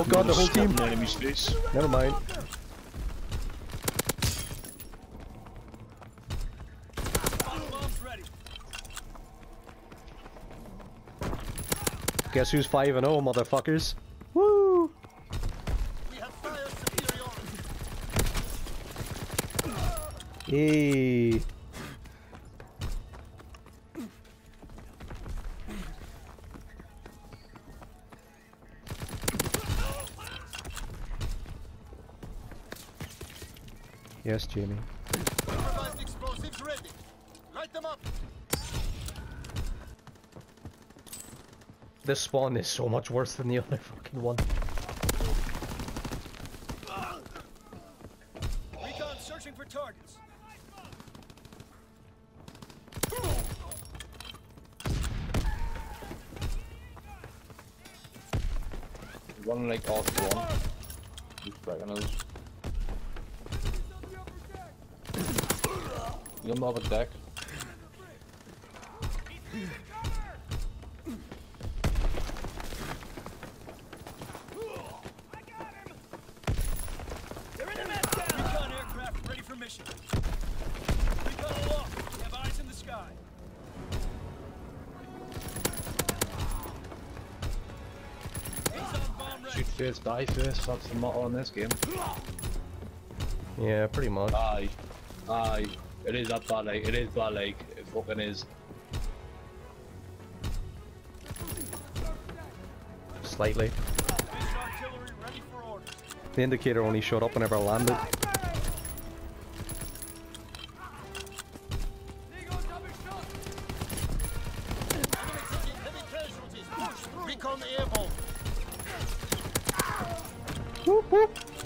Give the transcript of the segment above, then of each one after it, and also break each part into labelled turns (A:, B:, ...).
A: Oh god, the whole team.
B: The enemy's face.
A: Never mind. Guess who's 5 and 0, motherfuckers? Woo!
C: We
A: Yes, Jamie.
C: Improvised explosives ready. Light them up.
A: This spawn is so much worse than the other fucking one.
C: Recon searching for targets.
D: One like off one. He's breaking us. You have a deck.
C: Recon aircraft ready for mission. Recon aloft. We have eyes in the sky. He's on bomb ready.
D: Shoot first, die first. That's the motto in this game.
A: Yeah, pretty much.
D: Aye. Aye. It is that bad, like, it is bad, like, it fucking is.
A: Slightly.
C: Fish artillery ready for orders.
A: The indicator only showed up whenever I landed.
C: Enemy taking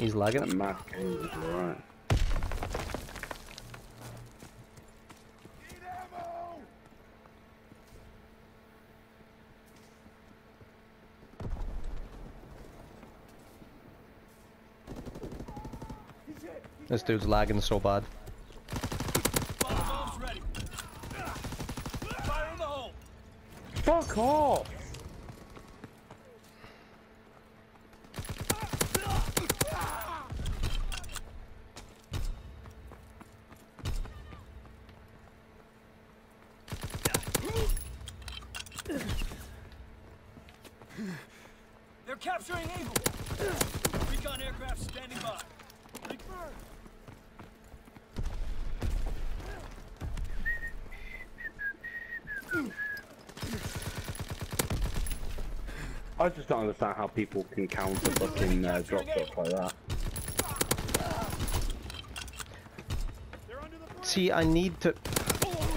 A: He's lagging.
E: Matt game was right.
A: This dude's lagging so bad.
C: Bomb bombs ready. Fire in the hole.
E: Fuck off!
C: They're capturing Able. Recon aircraft standing by.
E: I just don't understand how people can counter fucking uh, drop shots like that.
C: They're under the
A: See, I need to...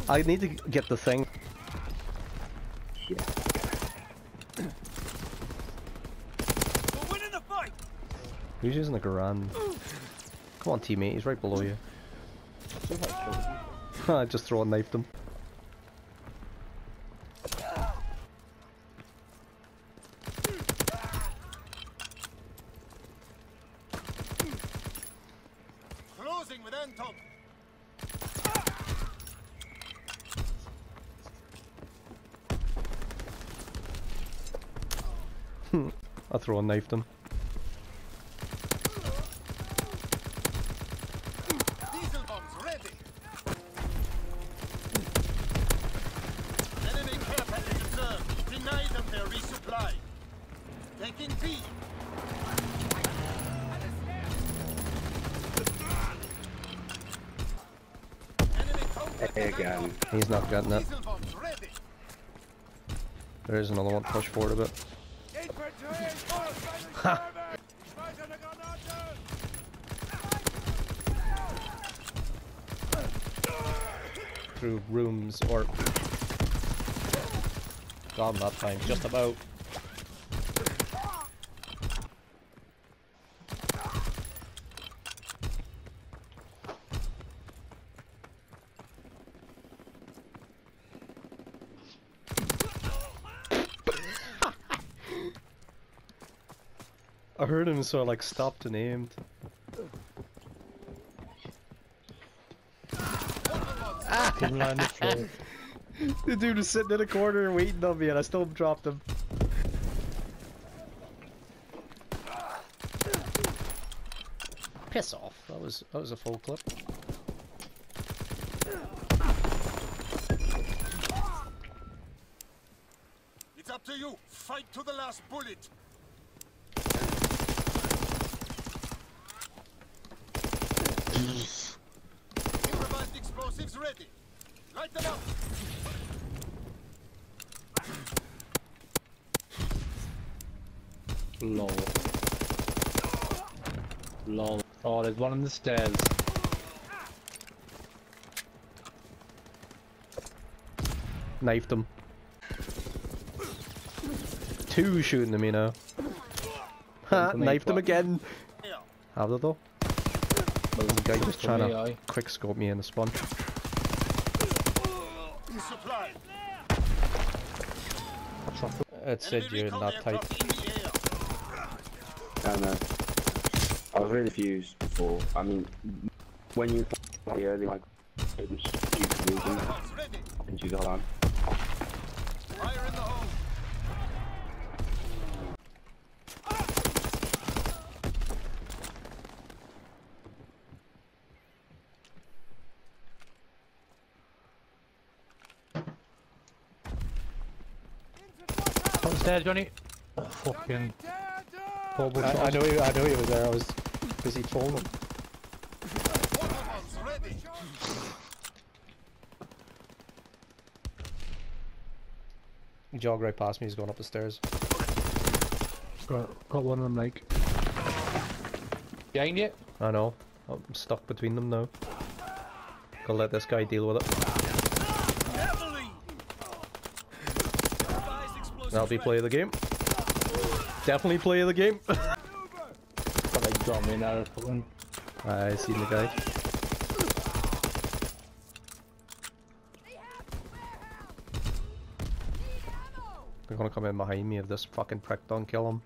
A: I need to get the thing.
E: Yeah.
C: We're winning the fight.
A: Who's using the Garand? Come on, teammate, he's right below you. I just throw a knifed him.
C: Closing with Anton.
A: I throw a knifed him.
C: Diesel bombs ready. Enemy care package observed. Deny them their resupply. Taking B. Enemy counter
E: Hey again.
A: Hmm, he's not getting it. There is another one. Push forward a bit. Through rooms or. Gone that time. Just about. I heard him, so I like stopped and aimed. Ah!
D: Didn't land the floor.
A: The dude was sitting in a corner waiting on me, and I still dropped him. Piss off! That was that was a full clip.
C: It's up to you. Fight to the last bullet. Improvised explosives ready. Light them up.
D: Lol. Lol. Oh, there's one on the stairs.
A: Knifed him. Two shooting at me now. Ha! Knifed him again.
C: Here.
A: Have they though? Well, the guy just trying to
D: aye.
A: quick scope me in the spawn. It said you're
C: recon
A: not tight.
C: Aircraft in.
E: And uh, I was really confused before. I mean, when you like the early like stupid reasons
C: Guns ready.
E: and you got on.
C: Fire in the hole.
D: On the stairs, Johnny. Oh, fucking. Horrible
A: I, I know he, I know he was there. I was busy trolling him. He jogged right past me. He's going up the stairs.
D: Got, got one of them, like. Behind you?
A: I know. I'm stuck between them now. Gotta let this guy deal with it.
C: Heavily.
A: That'll be
C: ready.
A: play of the game. Definitely play the game.
D: Got like got me fucking.
A: I seen the guy. They're gonna come in behind me if this fucking prick don't kill him.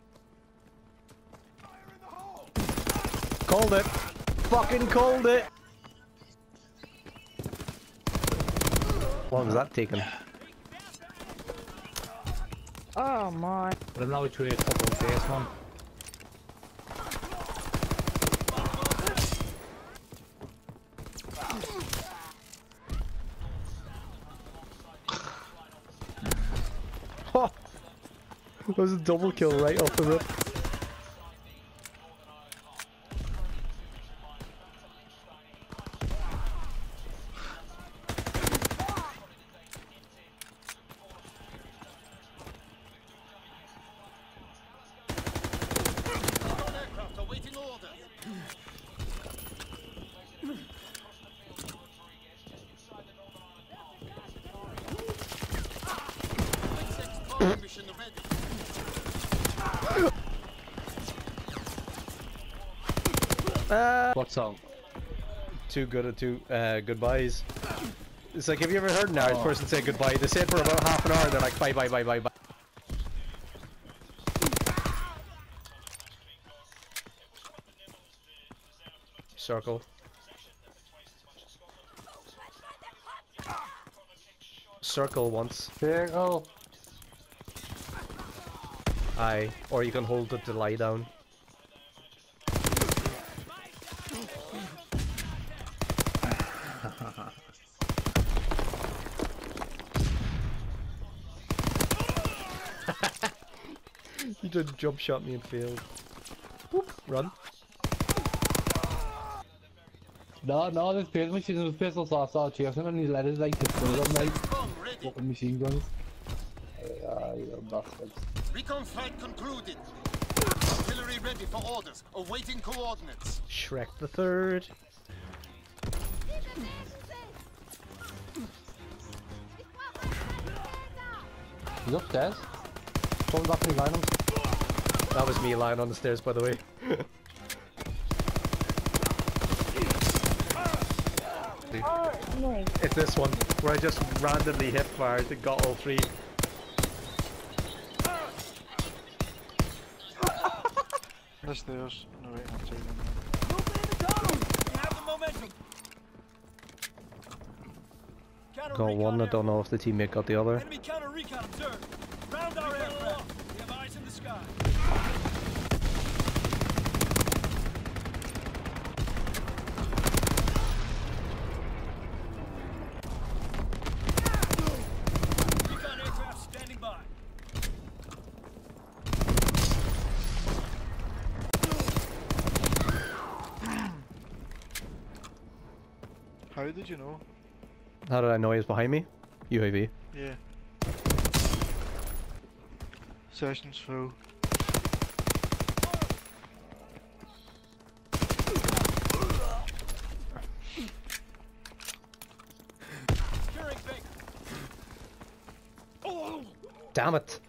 A: Called it! Fucking called it! How long is that taking?
B: Oh my.
D: But I'm now between a couple of days, man.
A: that was a double kill right off the rip.
D: What song?
A: Too good at two uh, goodbyes. It's like, have you ever heard an Irish person say goodbye? They say it for about half an hour, they're like, bye, bye, bye, bye, bye. Circle. Circle once.
D: There you go.
A: Aye. Or you can hold it to lie down. he did jump shot me and failed. Whoop, run.
D: No, no, there's pistol machines, there's pistols, so I started chasing him and he let his like, the full of like, fucking machine guns. Uh, you bastards.
F: Recon flight concluded. Artillery ready for orders. Awaiting coordinates.
A: Shrek the Third.
D: He's upstairs. Someone's actually lying on.
A: That was me lying on the stairs, by the way. It's this one, where I just randomly hit fired and got all three.
G: The stairs. No, wait, I'm taking them.
C: Move in the tunnel! We have the momentum.
A: Got one, I
C: aircraft.
A: don't know if the teammate got the other.
C: Enemy counter recon observed. Round our aircraft. We have eyes in the sky. Recon aircraft standing by.
G: How did you know?
A: How did I know he was behind me? UAV.
G: Yeah. Sessions full.
A: Damn it!